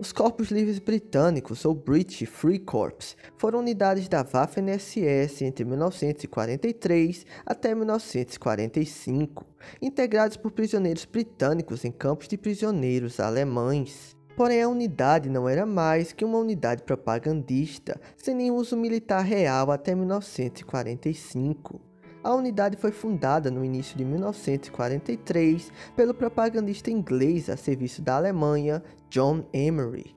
Os Corpos Livres Britânicos, ou British Free Corps, foram unidades da Waffen-SS entre 1943 até 1945, integrados por prisioneiros britânicos em campos de prisioneiros alemães. Porém, a unidade não era mais que uma unidade propagandista, sem nenhum uso militar real até 1945. A unidade foi fundada no início de 1943 pelo propagandista inglês a serviço da Alemanha, John Emery.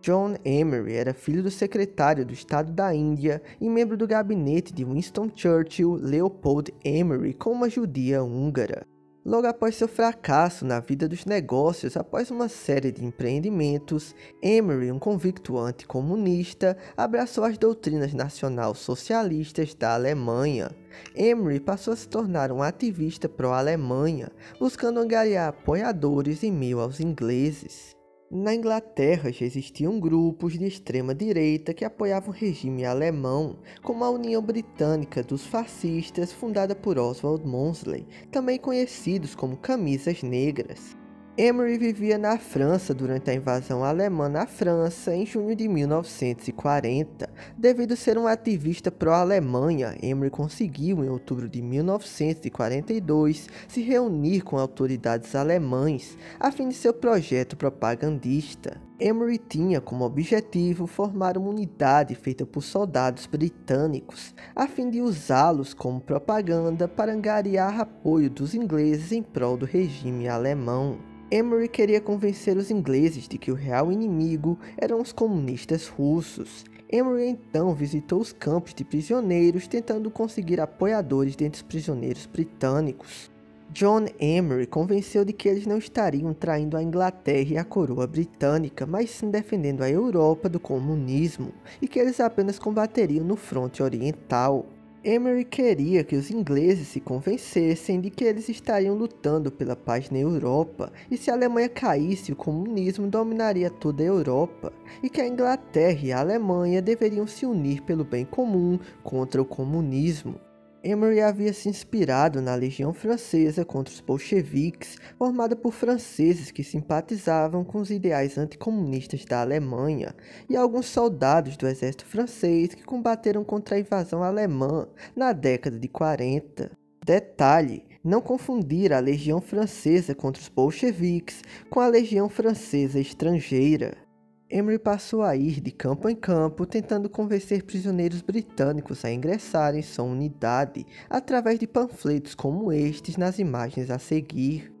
John Emery era filho do secretário do Estado da Índia e membro do gabinete de Winston Churchill Leopold Emery com uma judia húngara. Logo após seu fracasso na vida dos negócios após uma série de empreendimentos, Emery, um convicto anticomunista, abraçou as doutrinas nacional-socialistas da Alemanha. Emery passou a se tornar um ativista pró-Alemanha, buscando angariar apoiadores em meio aos ingleses. Na Inglaterra já existiam grupos de extrema direita que apoiavam o regime alemão, como a União Britânica dos Fascistas, fundada por Oswald Mosley, também conhecidos como Camisas Negras. Emery vivia na França durante a invasão alemã na França em junho de 1940. Devido ser um ativista pró-Alemanha, Emery conseguiu, em outubro de 1942, se reunir com autoridades alemães a fim de seu projeto propagandista. Emery tinha como objetivo formar uma unidade feita por soldados britânicos, a fim de usá-los como propaganda para angariar apoio dos ingleses em prol do regime alemão. Emery queria convencer os ingleses de que o real inimigo eram os comunistas russos. Emery então visitou os campos de prisioneiros tentando conseguir apoiadores dentre os prisioneiros britânicos. John Emery convenceu de que eles não estariam traindo a Inglaterra e a coroa britânica, mas sim defendendo a Europa do comunismo, e que eles apenas combateriam no fronte oriental. Emery queria que os ingleses se convencessem de que eles estariam lutando pela paz na Europa e se a Alemanha caísse, o comunismo dominaria toda a Europa e que a Inglaterra e a Alemanha deveriam se unir pelo bem comum contra o comunismo. Emery havia se inspirado na Legião Francesa contra os bolcheviques, formada por franceses que simpatizavam com os ideais anticomunistas da Alemanha, e alguns soldados do exército francês que combateram contra a invasão alemã na década de 40. Detalhe: não confundir a Legião Francesa contra os bolcheviques com a Legião Francesa estrangeira. Emery passou a ir de campo em campo tentando convencer prisioneiros britânicos a ingressarem em sua unidade através de panfletos como estes nas imagens a seguir.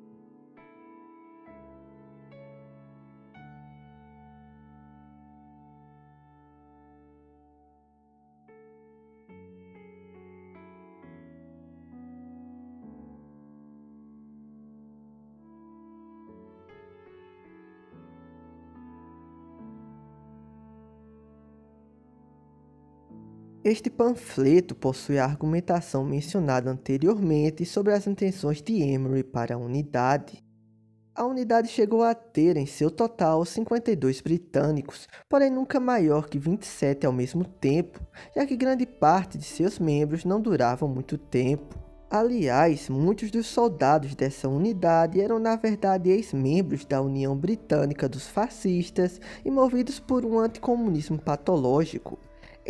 Este panfleto possui a argumentação mencionada anteriormente sobre as intenções de Emery para a unidade. A unidade chegou a ter em seu total 52 britânicos, porém nunca maior que 27 ao mesmo tempo, já que grande parte de seus membros não duravam muito tempo. Aliás, muitos dos soldados dessa unidade eram na verdade ex-membros da União Britânica dos Fascistas e movidos por um anticomunismo patológico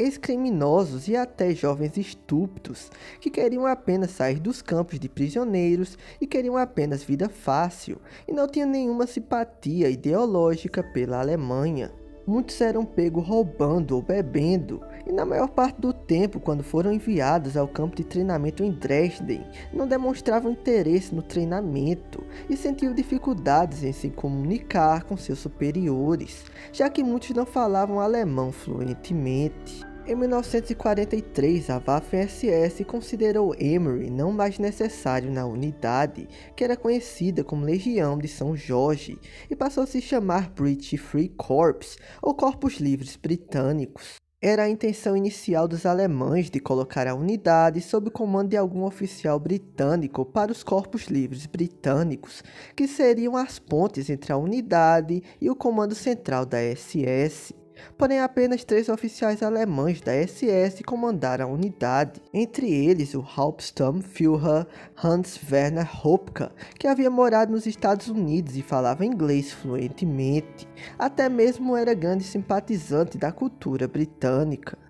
ex-criminosos e até jovens estúpidos que queriam apenas sair dos campos de prisioneiros e queriam apenas vida fácil e não tinham nenhuma simpatia ideológica pela Alemanha. Muitos eram pegos roubando ou bebendo, e na maior parte do tempo, quando foram enviados ao campo de treinamento em Dresden, não demonstravam interesse no treinamento e sentiam dificuldades em se comunicar com seus superiores, já que muitos não falavam alemão fluentemente. Em 1943, a Waffen-SS considerou Emery não mais necessário na unidade, que era conhecida como Legião de São Jorge, e passou a se chamar British Free Corps, ou Corpos Livres Britânicos. Era a intenção inicial dos alemães de colocar a unidade sob o comando de algum oficial britânico para os corpos livres britânicos, que seriam as pontes entre a unidade e o comando central da SS. Porém apenas três oficiais alemães da SS comandaram a unidade, entre eles o Hauptsturmführer Hans Werner Hopke, que havia morado nos Estados Unidos e falava inglês fluentemente, até mesmo era grande simpatizante da cultura britânica.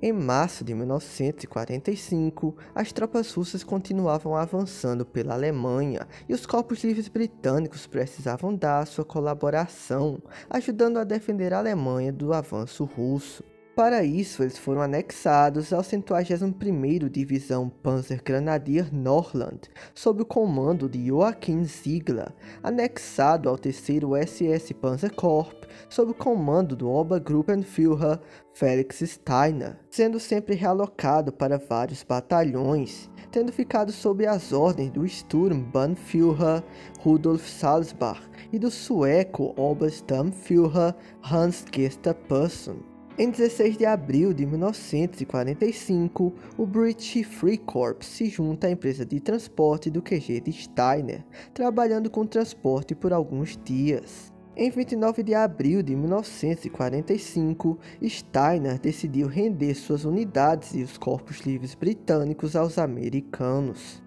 Em março de 1945, as tropas russas continuavam avançando pela Alemanha e os corpos livres britânicos precisavam dar sua colaboração, ajudando a defender a Alemanha do avanço russo. Para isso, eles foram anexados ao 51º Divisão Panzergrenadier Norland, sob o comando de Joachim Ziegler, anexado ao 3º SS Panzerkorps, sob o comando do Obergruppenführer Felix Steiner, sendo sempre realocado para vários batalhões, tendo ficado sob as ordens do Sturmbannführer Rudolf Salzbach e do sueco Obersturmführer Hans Gesta Persson. Em 16 de abril de 1945, o British Free Corps se junta à empresa de transporte do QG de Steiner, trabalhando com transporte por alguns dias. Em 29 de abril de 1945, Steiner decidiu render suas unidades e os corpos livres britânicos aos americanos.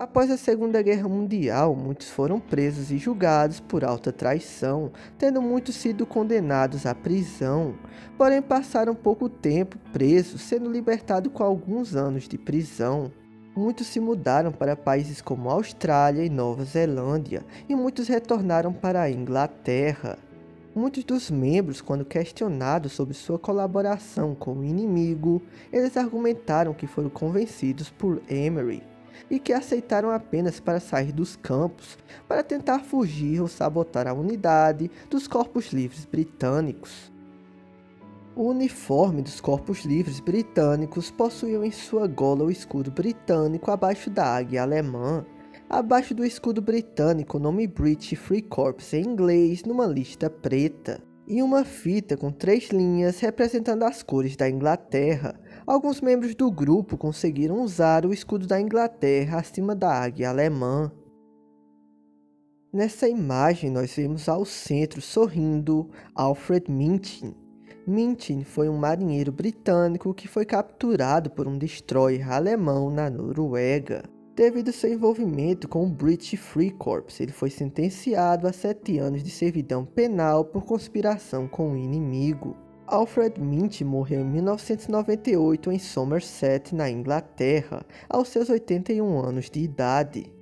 Após a Segunda Guerra Mundial, muitos foram presos e julgados por alta traição, tendo muitos sido condenados à prisão, porém passaram pouco tempo presos, sendo libertados com alguns anos de prisão. Muitos se mudaram para países como Austrália e Nova Zelândia, e muitos retornaram para a Inglaterra. Muitos dos membros, quando questionados sobre sua colaboração com o inimigo, eles argumentaram que foram convencidos por Emery e que aceitaram apenas para sair dos campos para tentar fugir ou sabotar a unidade dos Corpos Livres Britânicos. O uniforme dos Corpos Livres Britânicos possuía em sua gola o escudo britânico abaixo da águia alemã, abaixo do escudo britânico o nome British Free Corps em inglês numa lista preta, e uma fita com três linhas representando as cores da Inglaterra, Alguns membros do grupo conseguiram usar o escudo da Inglaterra acima da águia alemã. Nessa imagem nós vemos ao centro sorrindo Alfred Minchin. Minchin foi um marinheiro britânico que foi capturado por um destroyer alemão na Noruega. Devido ao seu envolvimento com o British Free Corps, ele foi sentenciado a sete anos de servidão penal por conspiração com o inimigo. Alfred Mint morreu em 1998 em Somerset, na Inglaterra, aos seus 81 anos de idade.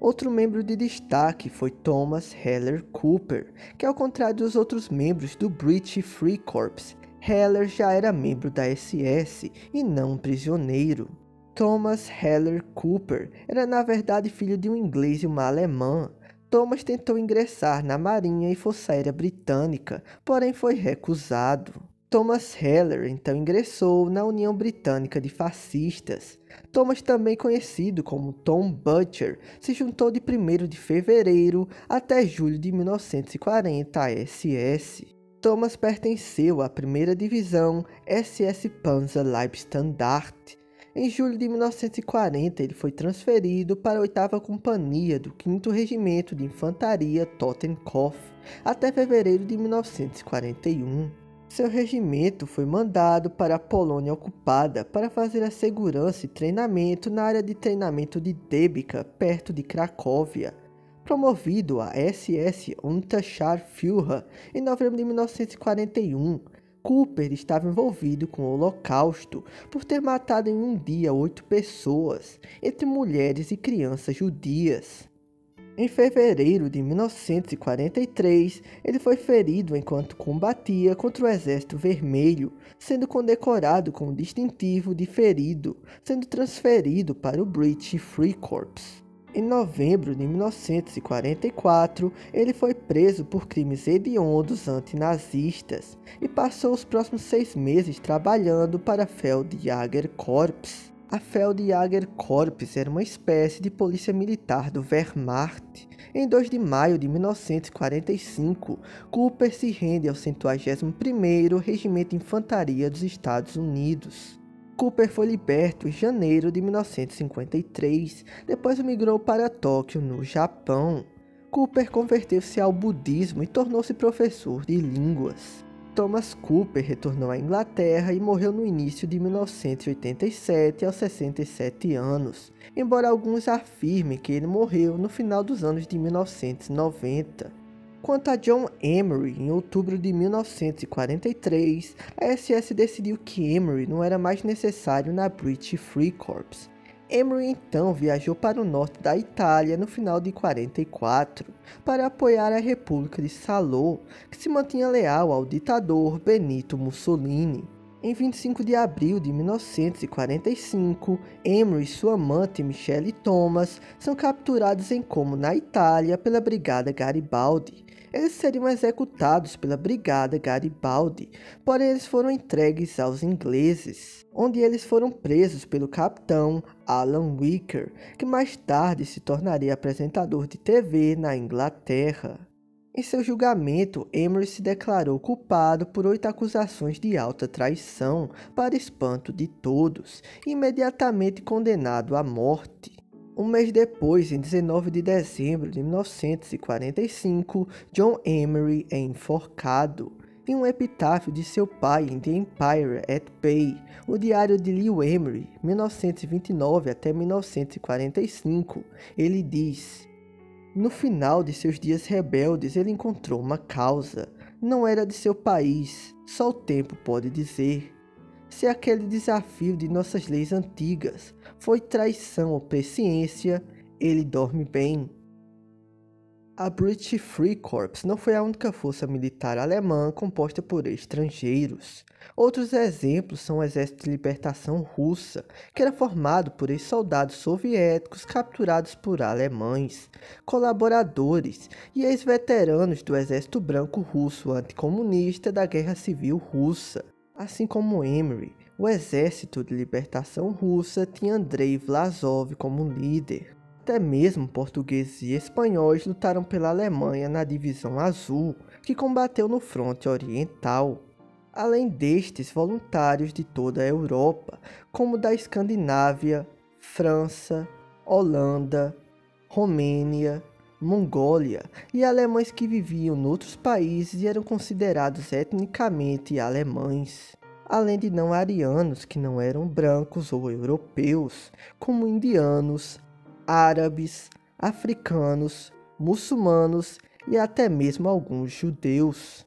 Outro membro de destaque foi Thomas Heller Cooper, que ao contrário dos outros membros do British Free Corps, Heller já era membro da SS e não um prisioneiro. Thomas Heller Cooper era na verdade filho de um inglês e uma alemã, Thomas tentou ingressar na Marinha e Força Aérea Britânica, porém foi recusado. Thomas Heller então ingressou na União Britânica de Fascistas. Thomas, também conhecido como Tom Butcher, se juntou de 1 de fevereiro até julho de 1940 à SS. Thomas pertenceu à primeira divisão SS Panzer Leibstandarte, em julho de 1940, ele foi transferido para a 8 Companhia do 5 Regimento de Infantaria Totenkopf até fevereiro de 1941. Seu regimento foi mandado para a Polônia ocupada para fazer a segurança e treinamento na área de treinamento de Debica, perto de Cracóvia. Promovido a SS Unterscharführer em novembro de 1941, Cooper estava envolvido com o Holocausto por ter matado em um dia oito pessoas, entre mulheres e crianças judias. Em fevereiro de 1943, ele foi ferido enquanto combatia contra o Exército Vermelho, sendo condecorado com o distintivo de ferido, sendo transferido para o British Free Corps. Em novembro de 1944, ele foi preso por crimes hediondos antinazistas e passou os próximos seis meses trabalhando para a Feldjäger Korps. A Feldjäger Korps era uma espécie de polícia militar do Wehrmacht. Em 2 de maio de 1945, Cooper se rende ao 51º Regimento de Infantaria dos Estados Unidos. Cooper foi liberto em janeiro de 1953, depois migrou para Tóquio, no Japão. Cooper converteu-se ao budismo e tornou-se professor de línguas. Thomas Cooper retornou à Inglaterra e morreu no início de 1987 aos 67 anos, embora alguns afirmem que ele morreu no final dos anos de 1990. Quanto a John Emery, em outubro de 1943, a SS decidiu que Emery não era mais necessário na British Free Corps Emery então viajou para o norte da Itália no final de 44 para apoiar a República de Salò, que se mantinha leal ao ditador Benito Mussolini. Em 25 de abril de 1945, Emery e sua amante Michelle Thomas são capturados em Como, na Itália, pela Brigada Garibaldi. Eles seriam executados pela Brigada Garibaldi, porém eles foram entregues aos ingleses, onde eles foram presos pelo capitão Alan Wicker, que mais tarde se tornaria apresentador de TV na Inglaterra. Em seu julgamento, Emery se declarou culpado por oito acusações de alta traição, para espanto de todos, imediatamente condenado à morte. Um mês depois, em 19 de dezembro de 1945, John Emery é enforcado. Em um epitáfio de seu pai em The Empire at Bay, o diário de Lew Emery, 1929 até 1945, ele diz: No final de seus dias rebeldes, ele encontrou uma causa. Não era de seu país, só o tempo pode dizer se aquele desafio de nossas leis antigas foi traição ou presciência, ele dorme bem. A British Free Corps não foi a única força militar alemã composta por estrangeiros. Outros exemplos são o Exército de Libertação Russa, que era formado por ex-soldados soviéticos capturados por alemães, colaboradores e ex-veteranos do Exército Branco Russo anticomunista da Guerra Civil Russa. Assim como Emery, o Exército de Libertação Russa tinha Andrei Vlasov como líder. Até mesmo portugueses e espanhóis lutaram pela Alemanha na Divisão Azul, que combateu no fronte oriental. Além destes, voluntários de toda a Europa, como da Escandinávia, França, Holanda, Romênia, Mongólia e alemães que viviam em outros países e eram considerados etnicamente alemães, além de não arianos que não eram brancos ou europeus, como indianos, árabes, africanos, muçulmanos e até mesmo alguns judeus.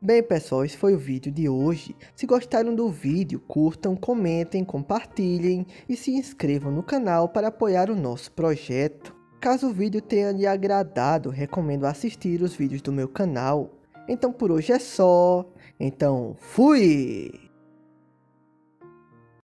Bem pessoal, esse foi o vídeo de hoje. Se gostaram do vídeo, curtam, comentem, compartilhem e se inscrevam no canal para apoiar o nosso projeto. Caso o vídeo tenha lhe agradado, recomendo assistir os vídeos do meu canal. Então por hoje é só. Então, fui!